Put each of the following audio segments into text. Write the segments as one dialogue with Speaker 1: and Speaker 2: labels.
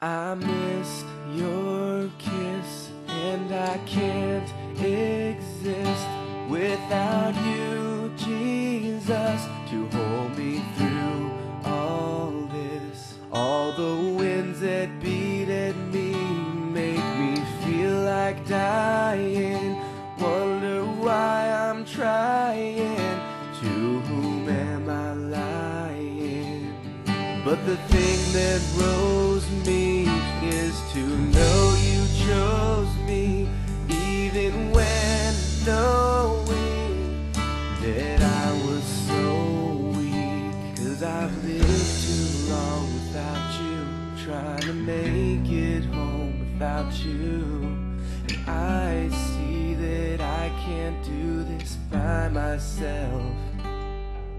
Speaker 1: I missed your kiss and I can't exist without you, Jesus, to hold me through all this. All the winds that beat But the thing that rose me is to know you chose me, even when knowing that I was so weak. Cause I've lived too long without you, trying to make it home without you. And I see that I can't do this by myself.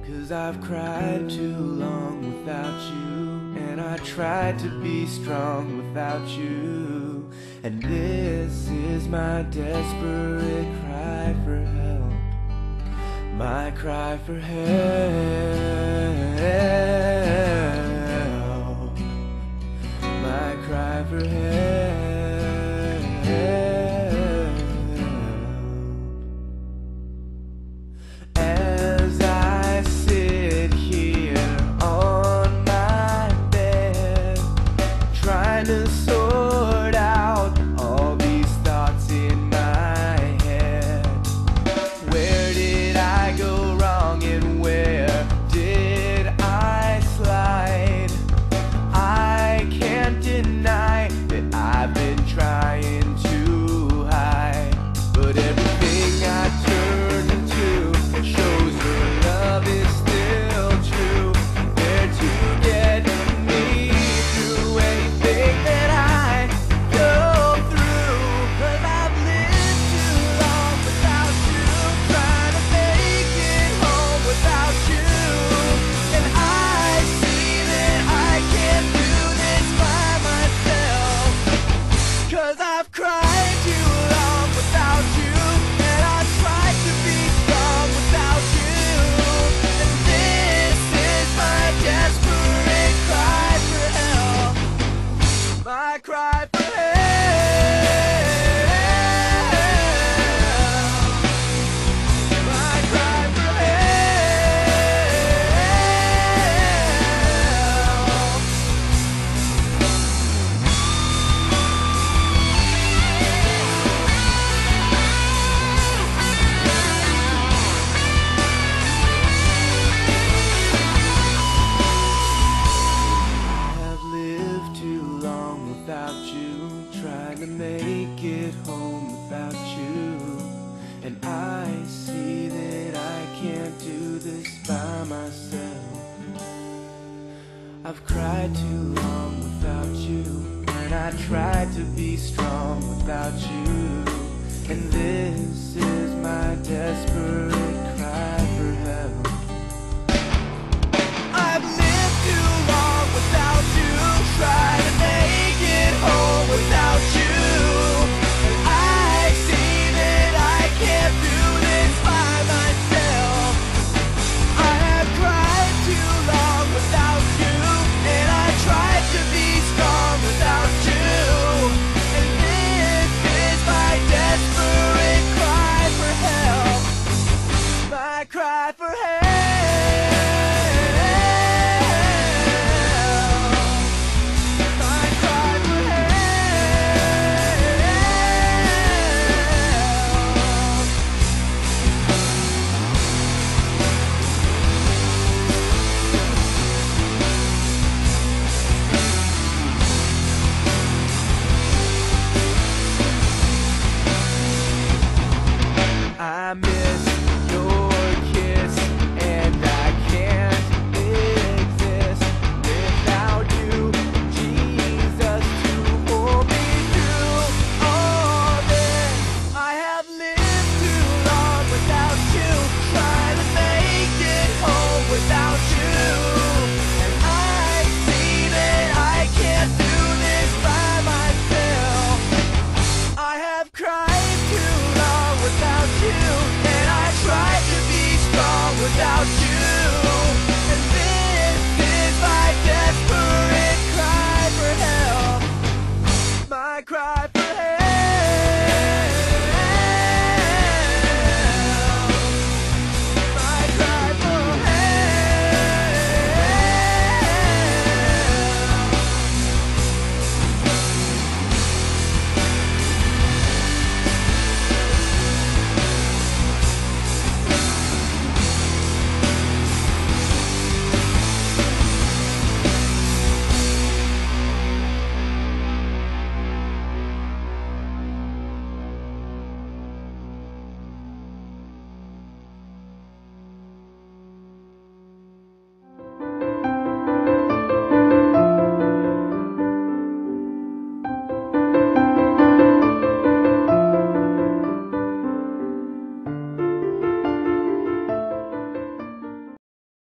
Speaker 1: Cause I've cried too long without you And I tried to be strong without you. And this is my desperate cry for help My cry for help. about you. And I see that I can't do this by myself. I've cried too long without you. And I tried to be strong without you. And this is my desperate. without you.